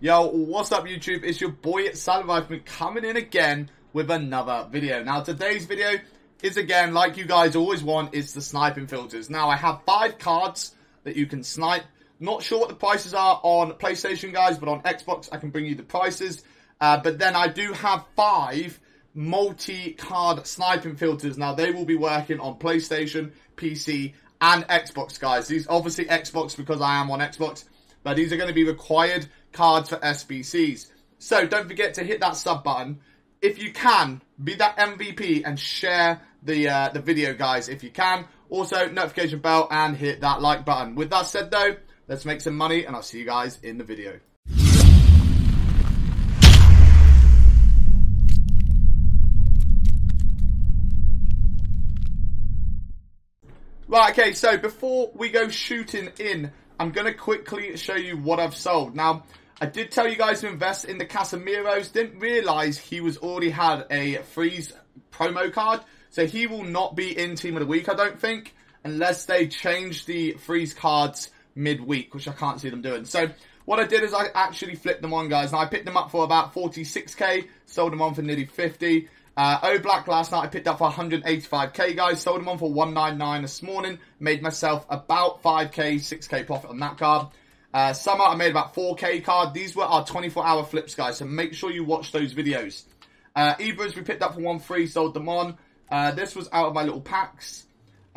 Yo, what's up YouTube? It's your boy Silent Rifleman coming in again with another video. Now today's video is again, like you guys always want, is the sniping filters. Now I have five cards that you can snipe. Not sure what the prices are on PlayStation guys, but on Xbox I can bring you the prices. Uh, but then I do have five multi-card sniping filters. Now they will be working on PlayStation, PC, and Xbox guys. These obviously Xbox because I am on Xbox, but these are going to be required cards for SBCs. So don't forget to hit that sub button. If you can, be that MVP and share the uh, the video, guys, if you can. Also, notification bell and hit that like button. With that said, though, let's make some money, and I'll see you guys in the video. Right, okay, so before we go shooting in, I'm going to quickly show you what I've sold. Now, I did tell you guys to invest in the Casemiro's. Didn't realise he was already had a freeze promo card. So he will not be in Team of the Week, I don't think, unless they change the freeze cards midweek, which I can't see them doing. So what I did is I actually flipped them on, guys. Now I picked them up for about 46k, sold them on for nearly 50. Uh, Oblak last night I picked up for 185k, guys. Sold them on for 199 this morning. Made myself about 5k, 6k profit on that card. Uh, Sommer, I made about 4k card. These were our 24 hour flips, guys, so make sure you watch those videos. Uh, we picked up for 1 free, sold them on. Uh, this was out of my little packs.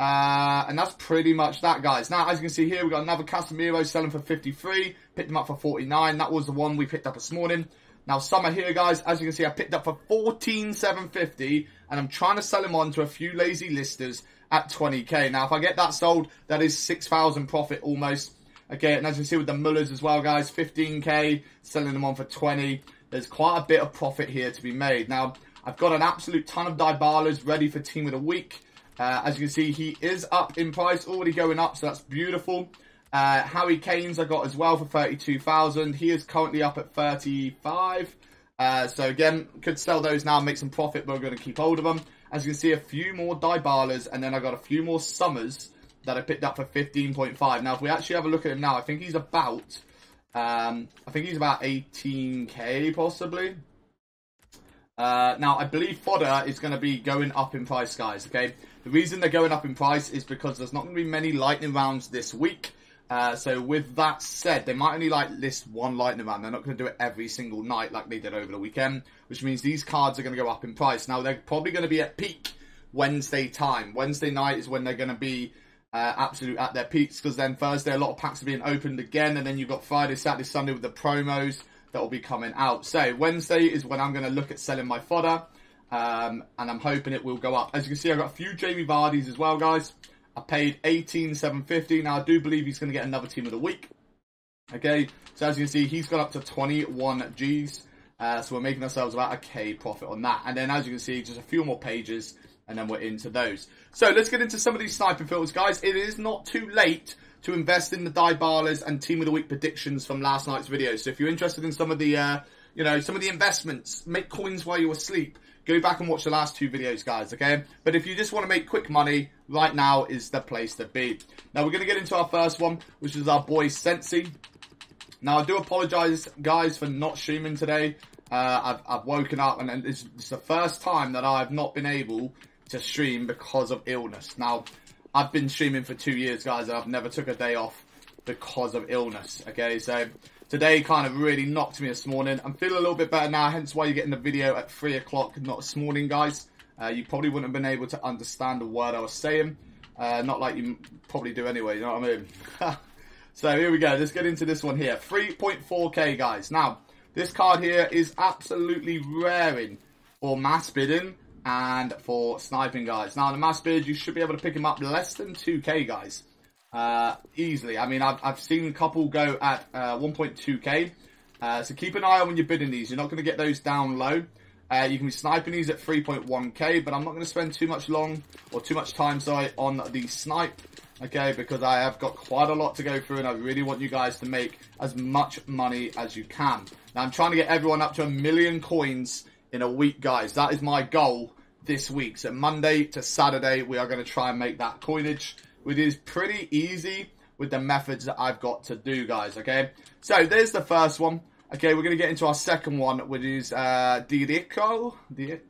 Uh, and that's pretty much that, guys. Now, as you can see here, we've got another Casemiro selling for 53. Picked them up for 49. That was the one we picked up this morning. Now, Sommer here, guys, as you can see, I picked up for 14,750. And I'm trying to sell them on to a few lazy listers at 20k. Now, if I get that sold, that is 6,000 profit almost. Okay, and as you see with the Mullers as well, guys, 15k, selling them on for 20. There's quite a bit of profit here to be made. Now, I've got an absolute ton of Dybalas ready for Team of the Week. Uh, as you can see, he is up in price, already going up, so that's beautiful. Uh, Harry Kane's I got as well for 32,000. He is currently up at 35. Uh, so again, could sell those now, make some profit, but we're going to keep hold of them. As you can see, a few more Dybalas, and then I got a few more Sommers that I picked up for 15.5. Now, if we actually have a look at him now, I think he's about, um, I think he's about 18k possibly. Uh, now, I believe fodder is going to be going up in price, guys, okay? The reason they're going up in price is because there's not going to be many lightning rounds this week. Uh, so with that said, they might only like list one lightning round. They're not going to do it every single night like they did over the weekend, which means these cards are going to go up in price. Now, they're probably going to be at peak Wednesday time. Wednesday night is when they're going to be uh, absolute at their peaks because then Thursday a lot of packs are being opened again, and then you've got Friday, Saturday, Sunday with the promos that will be coming out. So Wednesday is when I'm going to look at selling my fodder, um, and I'm hoping it will go up. As you can see, I've got a few Jamie Vardy's as well, guys. I paid 18,750. Now I do believe he's going to get another team of the week. Okay, so as you can see, he's got up to 21 G's. Uh, so we're making ourselves about a K profit on that. And then as you can see, just a few more pages and then we're into those. So let's get into some of these sniper filters, guys. It is not too late to invest in the Dybalas and Team of the Week predictions from last night's video. So if you're interested in some of the, uh, you know, some of the investments, make coins while you're asleep, go back and watch the last two videos, guys, okay? But if you just want to make quick money, right now is the place to be. Now we're going to get into our first one, which is our boy Sensi. Now I do apologise, guys, for not streaming today. Uh, I've, I've woken up and it's, it's the first time that I've not been able to stream because of illness. Now, I've been streaming for two years, guys, and I've never took a day off because of illness. Okay, so today kind of really knocked me this morning. I'm feeling a little bit better now, hence why you're getting the video at three o'clock, not this morning, guys. Uh, you probably wouldn't have been able to understand a word I was saying. Uh, not like you probably do anyway, you know what I mean? so here we go. Let's get into this one here. 3.4k, guys. Now, this card here is absolutely raring for mass bidding and for sniping guys. Now, the mass bid, you should be able to pick him up less than 2k, guys. Uh, easily. I mean, I've, I've seen a couple go at uh, 1.2k. Uh, so keep an eye on when you're bidding these. You're not going to get those down low. Uh, you can be sniping these at 3.1k, but I'm not going to spend too much long or too much time, sorry, on the snipe. Okay, because I have got quite a lot to go through and I really want you guys to make as much money as you can. Now I'm trying to get everyone up to a million coins in a week, guys. That is my goal this week. So Monday to Saturday, we are going to try and make that coinage. It is pretty easy with the methods that I've got to do, guys, okay? So there's the first one. Okay, we're going to get into our second one, which is uh, Dirico.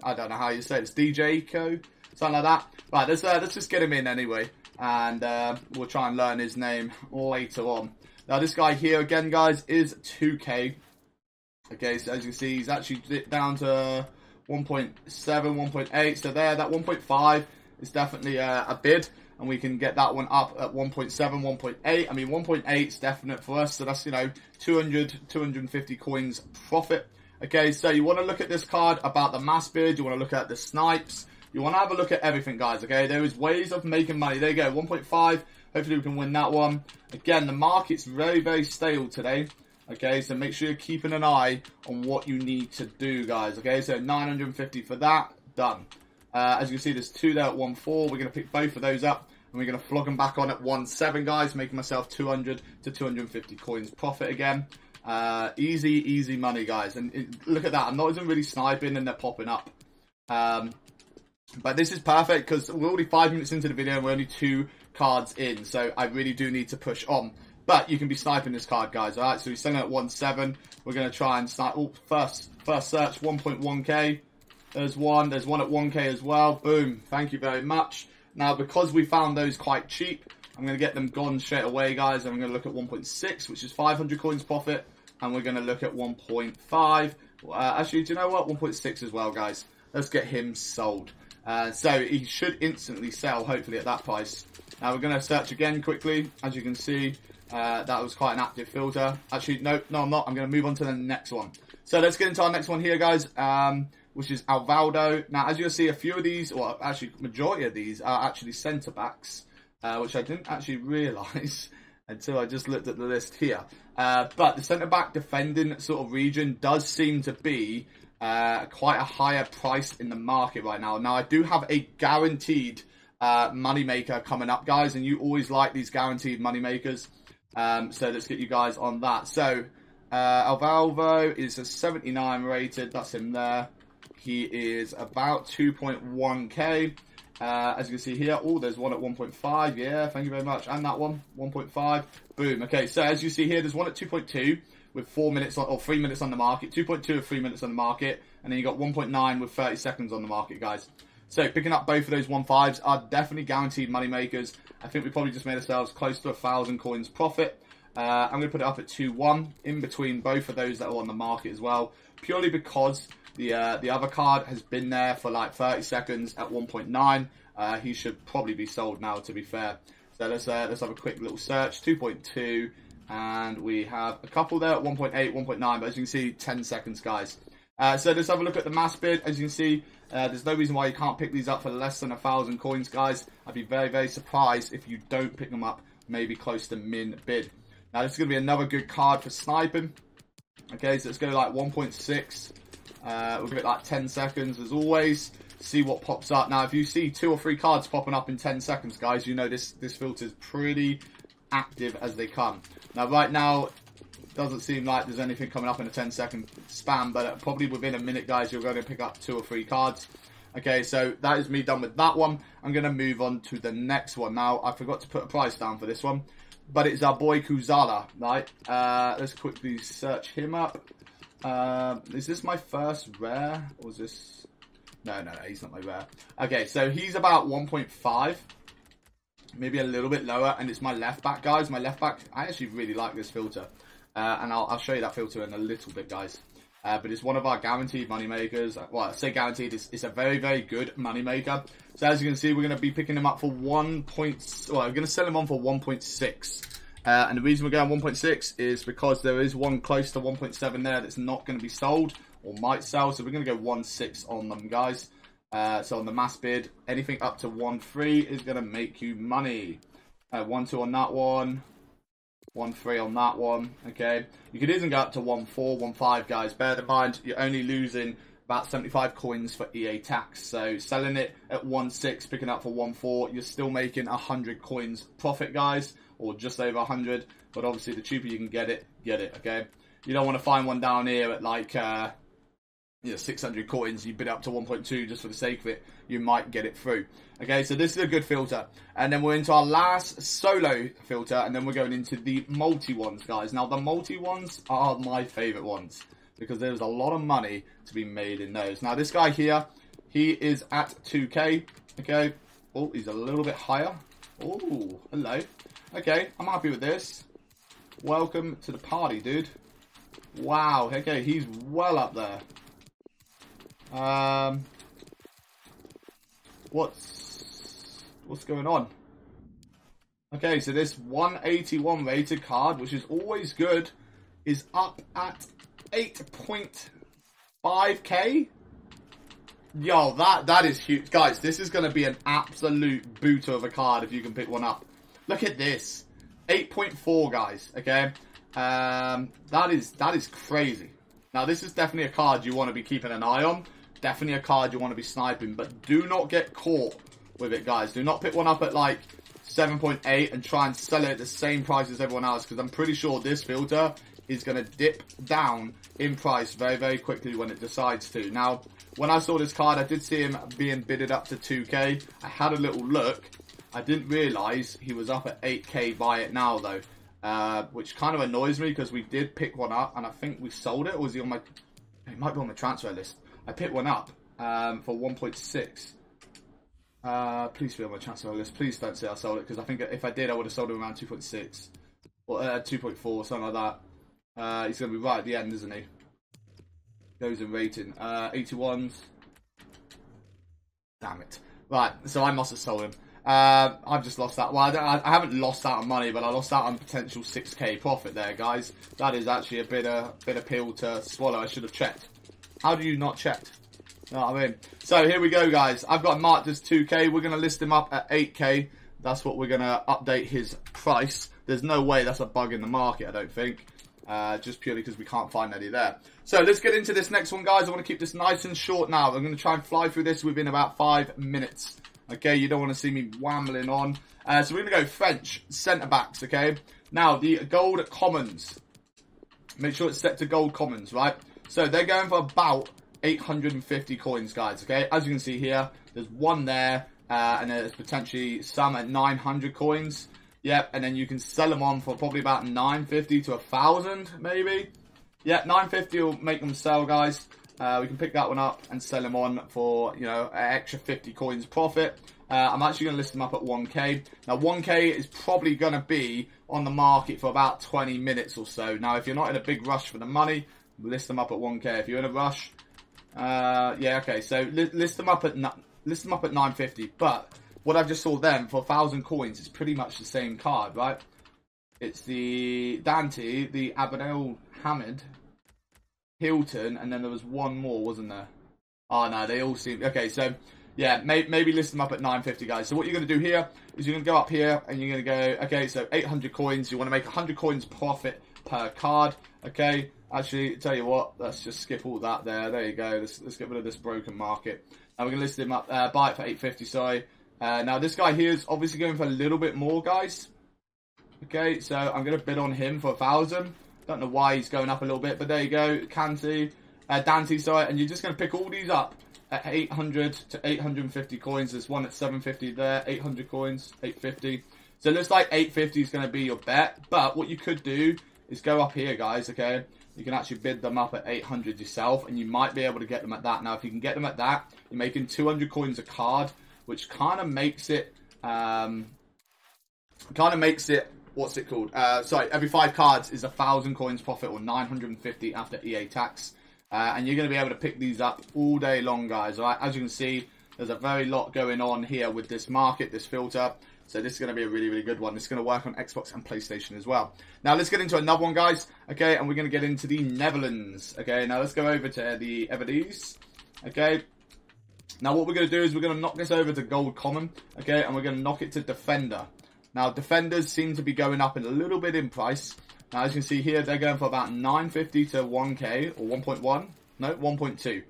I don't know how you say it. It's DJ Co. Something like that. Right, let's, uh, let's just get him in anyway. And uh, we'll try and learn his name later on. Now, this guy here, again, guys, is 2K. Okay, so as you can see, he's actually down to 1.7, 1.8. So there, that 1.5 is definitely uh, a bid. And we can get that one up at 1.7, 1.8. I mean, 1.8 is definite for us. So that's, you know, 200, 250 coins profit. Okay, so you want to look at this card about the mass bid. You want to look at the snipes. You want to have a look at everything, guys, okay? There is ways of making money. There you go, 1.5. Hopefully we can win that one. Again, the market's very, very stale today. Okay, so make sure you're keeping an eye on what you need to do, guys. Okay, so 950 for that. Done. Uh, as you can see, there's two there at 1.4. We're going to pick both of those up. And we're going to flog them back on at 1.7, guys. Making myself 200 to 250 coins profit again. Uh, easy, easy money, guys. And it, look at that. I'm not even really sniping and they're popping up. Um, but this is perfect because we're already five minutes into the video and we're only two cards in. So I really do need to push on. But you can be sniping this card, guys. All right, so we're selling at 1.7. We're going to try and snipe. Oh, first, first search, 1.1k. There's one. There's one at 1k as well. Boom. Thank you very much. Now, because we found those quite cheap, I'm going to get them gone straight away, guys. I'm going to look at 1.6, which is 500 coins profit. And we're going to look at 1.5. Uh, actually, do you know what? 1.6 as well, guys. Let's get him sold. Uh, so he should instantly sell, hopefully, at that price. Now we're going to search again quickly. As you can see, uh, that was quite an active filter. Actually, no, no, I'm not. I'm going to move on to the next one. So let's get into our next one here, guys, um, which is Alvaldo. Now, as you'll see, a few of these, or actually, majority of these are actually centre backs, uh, which I didn't actually realise until I just looked at the list here. Uh, but the centre back defending sort of region does seem to be uh, quite a higher price in the market right now. Now, I do have a guaranteed uh, moneymaker coming up, guys, and you always like these guaranteed moneymakers. Um, so let's get you guys on that. So uh, Alvalvo is a 79 rated. That's him there. He is about 2.1k. Uh, as you can see here, oh, there's one at 1.5. Yeah, thank you very much. And that one, 1.5. Boom. Okay, so as you see here, there's one at 2.2 with four minutes on, or three minutes on the market. 2.2 with three minutes on the market. And then you got 1.9 with 30 seconds on the market, guys. So picking up both of those 1.5s are definitely guaranteed money makers. I think we probably just made ourselves close to a thousand coins profit. Uh, I'm going to put it up at 2-1 in between both of those that are on the market as well, purely because the uh, the other card has been there for like 30 seconds at 1.9. Uh, he should probably be sold now, to be fair. So let's uh, let's have a quick little search. 2.2, and we have a couple there at 1.8, 1.9. But as you can see, 10 seconds, guys. Uh, so let's have a look at the mass bid. As you can see, uh, there's no reason why you can't pick these up for less than a thousand coins, guys. I'd be very, very surprised if you don't pick them up, maybe close to min bid. Now, this is going to be another good card for sniping. Okay, so let's go like 1.6. Uh, we'll give it like 10 seconds as always. See what pops up. Now, if you see two or three cards popping up in 10 seconds, guys, you know this, this filter is pretty active as they come. Now, right now, doesn't seem like there's anything coming up in a 10 second span, but probably within a minute, guys, you're going to pick up two or three cards. Okay, so that is me done with that one. I'm going to move on to the next one. Now, I forgot to put a price down for this one, but it's our boy Kuzala, right? Uh, let's quickly search him up. Uh, is this my first rare, or is this... No, no, no, he's not my rare. Okay, so he's about 1.5 maybe a little bit lower, and it's my left back, guys. My left back, I actually really like this filter. Uh, and I'll, I'll, show you that filter in a little bit, guys. Uh, but it's one of our guaranteed money makers. Well, I say guaranteed, it's, it's a very, very good money maker. So as you can see, we're going to be picking them up for 1. Point, well, we're going to sell them on for 1.6. Uh, and the reason we're going 1.6 is because there is one close to 1.7 there that's not going to be sold or might sell. So we're going to go 1.6 on them, guys. Uh, so on the mass bid, anything up to 1.3 is going to make you money. Uh, 1.2 on that one. One three on that one. Okay, you could even go up to one four, one five, guys. Bear in mind you're only losing about 75 coins for EA tax. So selling it at one six, picking up for one four, you're still making 100 coins profit, guys, or just over 100. But obviously, the cheaper you can get it, get it. Okay, you don't want to find one down here at like. Uh, you know, 600 coins, you bid up to 1.2 just for the sake of it, you might get it through. Okay, so this is a good filter. And then we're into our last solo filter, and then we're going into the multi ones, guys. Now, the multi ones are my favorite ones because there's a lot of money to be made in those. Now, this guy here, he is at 2k. Okay, oh, he's a little bit higher. Oh, hello. Okay, I'm happy with this. Welcome to the party, dude. Wow, okay, he's well up there. Um, what's what's going on? Okay, so this 181 rated card, which is always good, is up at 8.5k. Yo, that that is huge, guys. This is going to be an absolute booter of a card if you can pick one up. Look at this, 8.4, guys. Okay, um, that is that is crazy. Now, this is definitely a card you want to be keeping an eye on definitely a card you want to be sniping, but do not get caught with it, guys. Do not pick one up at like 7.8 and try and sell it at the same price as everyone else, because I'm pretty sure this filter is going to dip down in price very, very quickly when it decides to. Now, when I saw this card, I did see him being bidded up to 2k. I had a little look. I didn't realise he was up at 8k by it now, though. Uh, which kind of annoys me because we did pick one up and I think we sold it. Or was he on my... He might be on the transfer list. I picked one up um, for 1.6. Uh, please on my transfer this. Please don't say I sold it because I think if I did, I would have sold it around 2.6 or uh, 2.4, something like that. Uh, he's going to be right at the end, isn't he? Goes in rating. Uh, 81s. Damn it. Right, so I must have sold him. Uh, I've just lost that. Well, I, I, haven't lost out on money, but I lost out on potential 6k profit there, guys. That is actually a bit of, bit of pill to swallow. I should have checked. How do you not check? What I mean? So here we go, guys. I've got marked as 2k. We're going to list him up at 8k. That's what we're going to update his price. There's no way that's a bug in the market, I don't think. Uh, just purely because we can't find any there. So let's get into this next one, guys. I want to keep this nice and short now. I'm going to try and fly through this within about five minutes. Okay, you don't want to see me wambling on. Uh, so we're going to go French centre backs, okay? Now, the gold commons. Make sure it's set to gold commons, right? So they're going for about 850 coins, guys, okay? As you can see here, there's one there, uh, and there's potentially some at 900 coins. Yep, and then you can sell them on for probably about 950 to a 1,000, maybe. Yeah, 950 will make them sell, guys. Uh, we can pick that one up and sell them on for, you know, an extra 50 coins profit. Uh, I'm actually going to list them up at 1k. Now, 1k is probably going to be on the market for about 20 minutes or so. Now, if you're not in a big rush for the money, list them up at 1k. If you're in a rush, uh, yeah, okay. So li list them up at list them up at 950. But what I've just saw them for thousand coins, it's pretty much the same card, right? It's the Dante, the Abdel Hamid, Hilton, and then there was one more, wasn't there? Oh no, they all seem okay. So yeah, may, maybe list them up at 950, guys. So what you're going to do here is you're going to go up here and you're going to go, okay, so 800 coins. You want to make 100 coins profit per card, okay? Actually, tell you what, let's just skip all that there. There you go. Let's, let's get rid of this broken market. Now we're going to list him up, uh, buy it for 850, sorry. Uh, now this guy here is obviously going for a little bit more, guys. Okay, so I'm going to bid on him for a thousand. Don't know why he's going up a little bit, but there you go. Canty, uh, Dante, sorry, and you're just going to pick all these up at 800 to 850 coins. There's one at 750 there, 800 coins, 850. So it looks like 850 is going to be your bet, but what you could do is go up here, guys, okay? you can actually bid them up at 800 yourself and you might be able to get them at that. Now, if you can get them at that, you're making 200 coins a card, which kind of makes it, um, kind of makes it, what's it called? Uh, sorry, every five cards is a thousand coins profit or 950 after EA tax. Uh, and you're going to be able to pick these up all day long, guys. All right, as you can see, there's a very lot going on here with this market, this filter. So this is going to be a really, really good one. It's going to work on Xbox and PlayStation as well. Now let's get into another one, guys. Okay, and we're going to get into the Netherlands. Okay, now let's go over to the Eredivisie. Okay. Now what we're going to do is we're going to knock this over to Gold Common. Okay, and we're going to knock it to Defender. Now Defenders seem to be going up in a little bit in price. Now as you can see here, they're going for about 950 to 1k or 1.1. No, 1.2.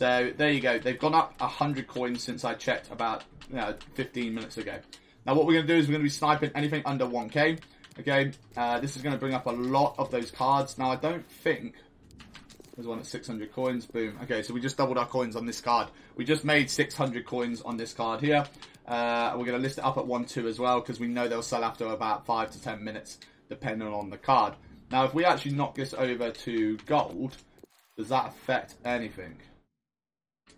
So there you go. They've gone up 100 coins since I checked about you know, 15 minutes ago. Now what we're going to do is we're going to be sniping anything under 1k. Okay, uh, this is going to bring up a lot of those cards. Now I don't think, There's one at 600 coins. Boom. Okay, so we just doubled our coins on this card. We just made 600 coins on this card here. Uh, we're going to list it up at 1-2 as well because we know they'll sell after about 5 to 10 minutes depending on the card. Now, if we actually knock this over to gold, does that affect anything?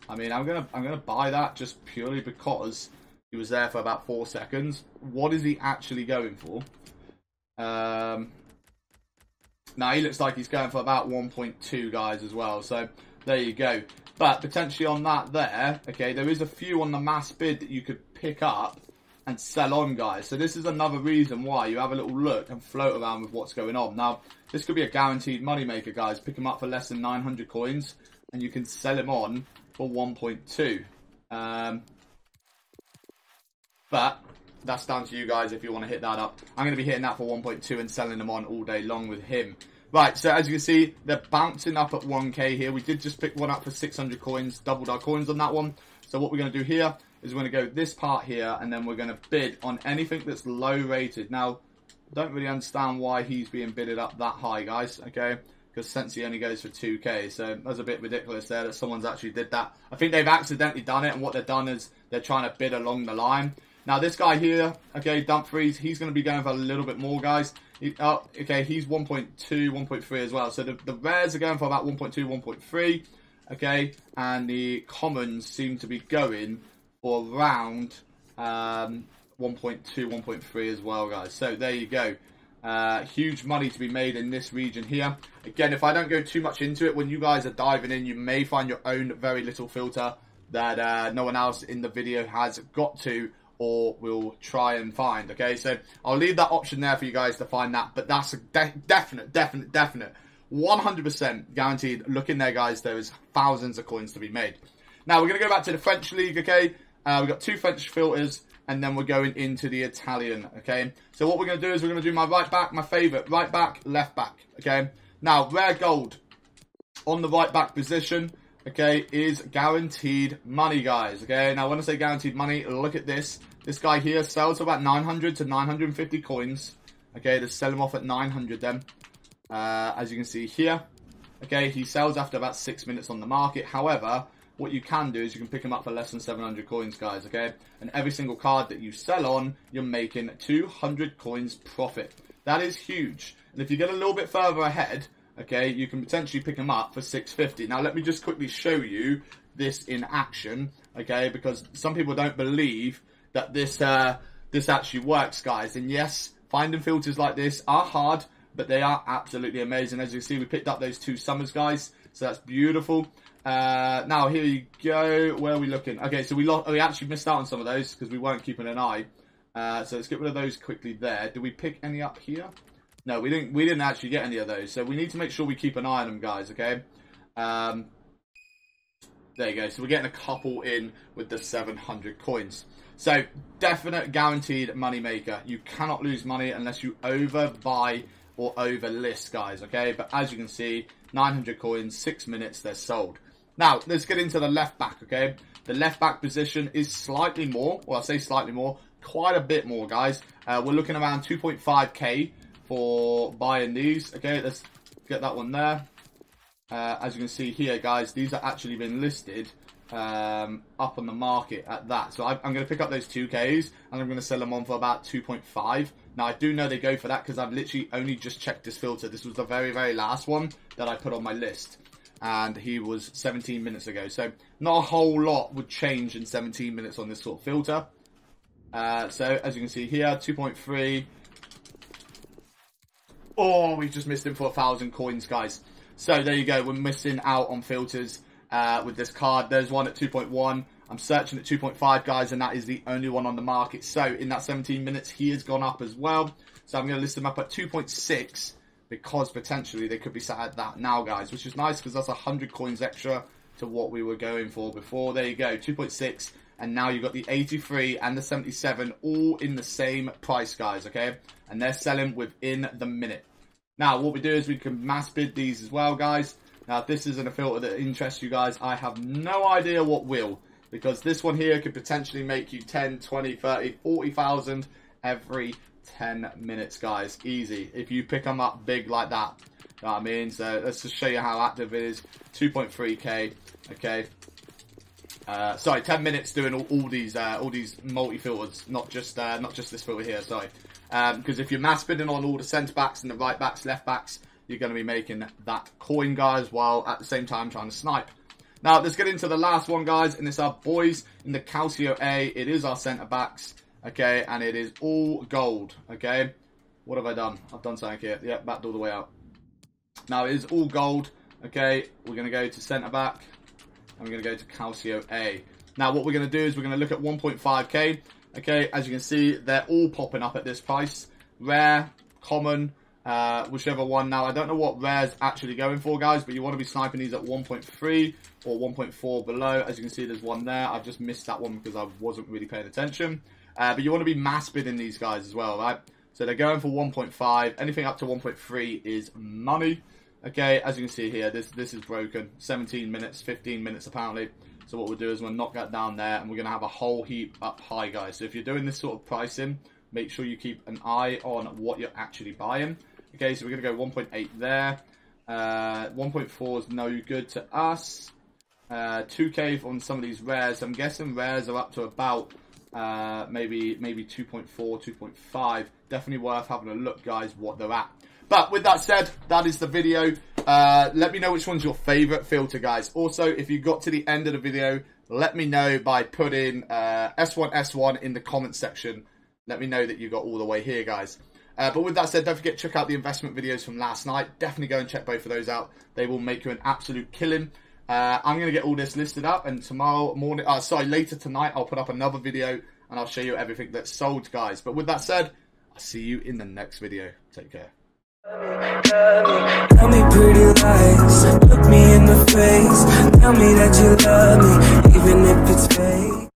I mean, I'm gonna I'm gonna buy that just purely because he was there for about four seconds. What is he actually going for? Um, now he looks like he's going for about 1.2 guys as well. So there you go. But potentially on that there, okay, there is a few on the mass bid that you could pick up and sell on guys. So this is another reason why you have a little look and float around with what's going on. Now, this could be a guaranteed moneymaker, guys. Pick them up for less than 900 coins and you can sell him on for 1.2. Um, but that's down to you guys if you want to hit that up. I'm going to be hitting that for 1.2 and selling them on all day long with him. Right, so as you can see, they're bouncing up at 1k here. We did just pick one up for 600 coins, doubled our coins on that one. So what we're going to do here is we're going to go this part here, and then we're going to bid on anything that's low rated. Now, don't really understand why he's being bidded up that high, guys, okay? Because Sensi only goes for 2k, so that's a bit ridiculous there that someone's actually did that. I think they've accidentally done it, and what they've done is they're trying to bid along the line. Now, this guy here, okay, Dumfries, he's going to be going for a little bit more, guys. He, oh, okay, he's 1.2, 1.3 as well. So the, the rares are going for about 1.2, 1.3, okay, and the commons seem to be going for around um, 1.2, 1.3 as well, guys. So there you go. Uh, huge money to be made in this region here. Again, if I don't go too much into it, when you guys are diving in, you may find your own very little filter that uh, no one else in the video has got to or we'll try and find. Okay, so I'll leave that option there for you guys to find that, but that's a de definite, definite, definite, 100% guaranteed. Look in there, guys. There is thousands of coins to be made. Now we're to go back to the French league. Okay, uh, we've got two French filters. And then we're going into the Italian, okay? So what we're going to do is we're going to do my right back, my favourite, right back, left back, okay? Now, rare gold on the right back position okay, is guaranteed money, guys. Okay, now when I say guaranteed money, look at this. This guy here sells for about 900 to 950 coins. Okay, they sell him off at 900 then. Uh, as you can see here. Okay, he sells after about six minutes on the market. However, what you can do is you can pick him up for less than 700 coins, guys, okay? And every single card that you sell on, you're making 200 coins profit. That is huge. And if you get a little bit further ahead, okay, you can potentially pick them up for 650. Now, let me just quickly show you this in action, okay, because some people don't believe that this, uh, this actually works, guys. And yes, finding filters like this are hard, but they are absolutely amazing. As you see, we picked up those two Sommers, guys, so that's beautiful. Uh, now, here you go. Where are we looking? Okay, so we, lost, we actually missed out on some of those because we weren't keeping an eye. Uh, so let's get rid of those quickly there. Do we pick any up here? No, we didn't. We didn't actually get any of those, so we need to make sure we keep an eye on them, guys. Okay. Um, there you go. So we're getting a couple in with the 700 coins. So definite guaranteed money maker. You cannot lose money unless you overbuy or overlist, guys. Okay. But as you can see, 900 coins, six minutes, they're sold. Now let's get into the left back. Okay. The left back position is slightly more. Well, I say slightly more. Quite a bit more, guys. Uh, we're looking around 2.5k for buying these. Okay, let's get that one there. Uh, as you can see here, guys, these are actually been listed um, up on the market at that. So I, am going to pick up those 2Ks and I'm going to sell them on for about 2.5. Now, I do know they go for that because I've literally only just checked this filter. This was the very, very last one that I put on my list. And he was 17 minutes ago. So not a whole lot would change in 17 minutes on this sort of filter. Uh, so as you can see here, 2.3, Oh, we've just missed him for a thousand coins, guys. So there you go. We're missing out on filters uh, with this card. There's one at 2.1. I'm searching at 2.5, guys, and that is the only one on the market. So in that 17 minutes, he has gone up as well. So I'm going to list them up at 2.6 because potentially they could be sat at that now, guys, which is nice because that's 100 coins extra to what we were going for before. There you go, 2.6. And now you've got the 83 and the 77 all in the same price, guys, okay? And they're selling within the minute. Now, what we do is we can mass bid these as well, guys. Now, if this isn't a filter that interests you guys, I have no idea what will. Because this one here could potentially make you 10, 20, 30, 40,000 every 10 minutes, guys. Easy. If you pick them up big like that. know what I mean? So let's just show you how active it is. 2.3k. Okay. Uh, sorry, 10 minutes doing all, all these uh, all these multi filters, not just uh, not just this filter here. Sorry, because um, if you're mass bidding on all the centre backs and the right backs, left backs, you're going to be making that coin, guys, while at the same time trying to snipe. Now let's get into the last one, guys, and it's our boys in the Calcio A. It is our centre backs, okay, and it is all gold, okay. What have I done? I've done something here. Yeah, backed all the way out. Now it is all gold, okay. We're going to go to centre back we're going to go to Calcio A. Now, what we're going to do is we're going to look at 1.5k. Okay, as you can see, they're all popping up at this price. Rare, common, uh, whichever one. Now, I don't know what rare's actually going for, guys, but you want to be sniping these at 1.3 or 1.4 below. As you can see, there's one there. I've just missed that one because I wasn't really paying attention. Uh, but you want to be mass bidding these guys as well, right? So they're going for 1.5. Anything up to 1.3 is money. Okay, as you can see here, this this is broken. 17 minutes, 15 minutes apparently. So what we'll do is we'll knock that down there and we're going to have a whole heap up high, guys. So if you're doing this sort of pricing, make sure you keep an eye on what you're actually buying. Okay, so we're going to go 1.8 there. Uh, 1.4 is no good to us. Uh, 2k on some of these rares. I'm guessing rares are up to about uh, maybe maybe 2.4, 2.5. Definitely worth having a look, guys, what they're at. But with that said, that is the video. Uh, let me know which one's your favorite filter, guys. Also, if you got to the end of the video, let me know by putting uh, S1, S1 in the comment section. Let me know that you got all the way here, guys. Uh, but with that said, don't forget to check out the investment videos from last night. Definitely go and check both of those out. They will make you an absolute killing. Uh, I'm going to get all this listed up, and tomorrow morning, uh, sorry, later tonight, I'll put up another video, and I'll show you everything that's sold, guys. But with that said, I'll see you in the next video. Take care. Tell me pretty lies, look me in the face Tell me that you love me, even if it's fake